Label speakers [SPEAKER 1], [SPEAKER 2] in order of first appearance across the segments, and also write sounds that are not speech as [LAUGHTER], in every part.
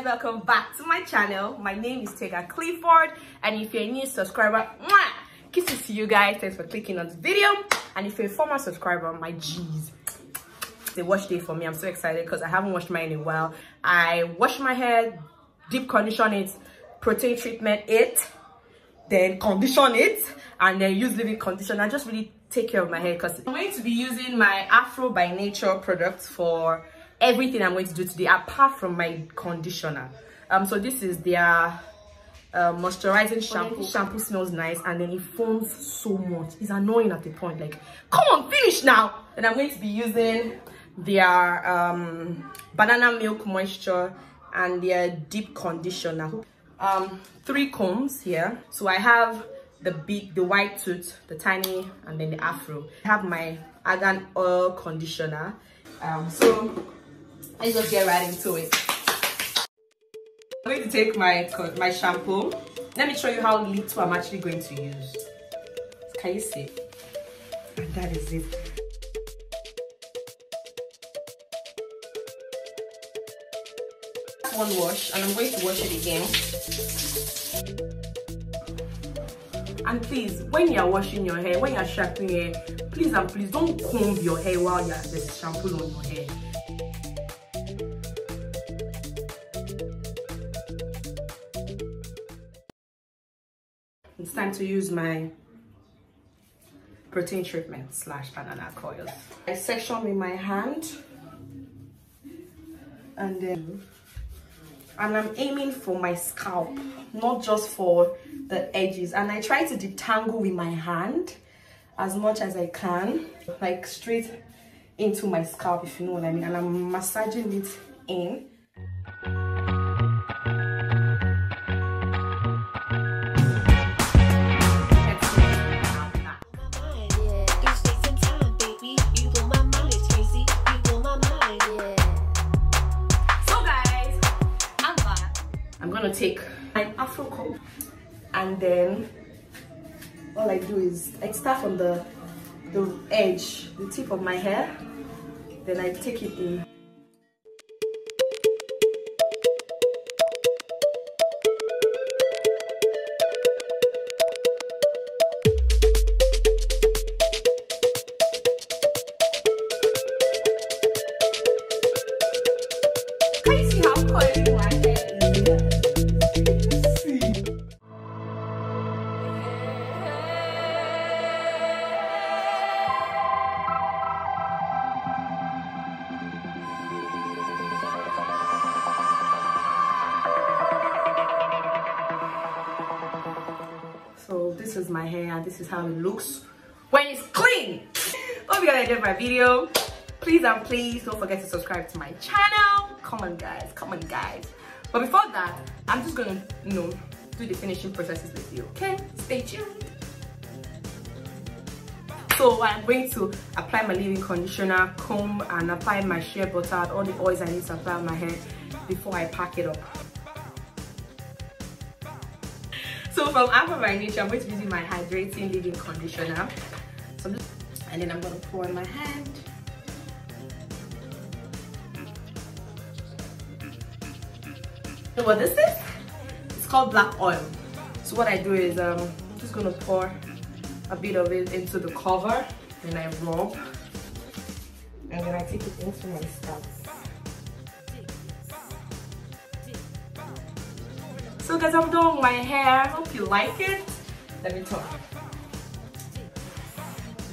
[SPEAKER 1] guys welcome back to my channel. My name is Tega Clifford and if you're a new subscriber mwah, kisses to you guys. Thanks for clicking on this video. And if you're a former subscriber my G's it's a wash day for me. I'm so excited because i haven't washed mine in a while. I wash my hair deep condition it protein treatment it then condition it and then use leave-in conditioner I just really take care of my hair because i'm going to be using my afro by nature products for everything i'm going to do today apart from my conditioner. Um so this is their uh, moisturizing shampoo. shampoo. Smells nice and then it foams so much. It's annoying at the point like come on finish now. And i'm going to be using their um, banana milk moisture and their deep conditioner. Um three combs here. So i have the big the white tooth the tiny and then the afro. I have my argan oil conditioner. Um so let's just get right into it. I'm going to take my my shampoo. Let me show you how little i'm actually going to use. Can you see? And that is it. One wash and I'm going to wash it again. And please, when you're washing your hair, when you're shampooing your hair, please and please don't comb your hair while you're there's shampoo on your hair. It's time to use my protein treatment slash banana coils. I section with my hand and then and I'm aiming for my scalp, not just for the edges. And I try to detangle with my hand as much as I can, like straight into my scalp, if you know what I mean. And I'm massaging it in take an afro comb and then all I do is I start from the the edge the tip of my hair then I take it in is my hair this is how it looks when it's clean. [LAUGHS] Hope you guys enjoyed my video. Please and please don't forget to subscribe to my channel. Come on guys. Come on guys. But before that i'm just gonna you know do the finishing processes with you okay? Stay tuned. So i'm going to apply my leave-in conditioner comb and apply my shea butter all the oils i need to apply on my hair before i pack it up so from Afro by Nature, I'm going to be using my hydrating leave-in conditioner. So and then I'm going to pour in my hand. So what this is? It's called black oil. So what I do is um, I'm just going to pour a bit of it into the cover, then I rub, and then I take it into my scalp. So guys, I'm done with my hair. Hope you like it. Let me talk.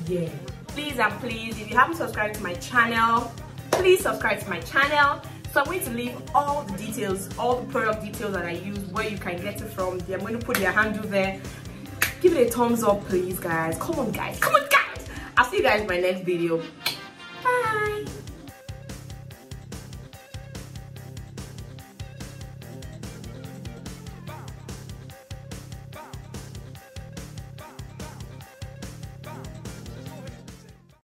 [SPEAKER 1] Yeah. Please and please, if you haven't subscribed to my channel, please subscribe to my channel. So I'm going to leave all the details, all the product details that I use, where you can get it from. I'm going to put your handle there. Give it a thumbs up, please, guys. Come on, guys. Come on, guys. I'll see you guys in my next video. Bye.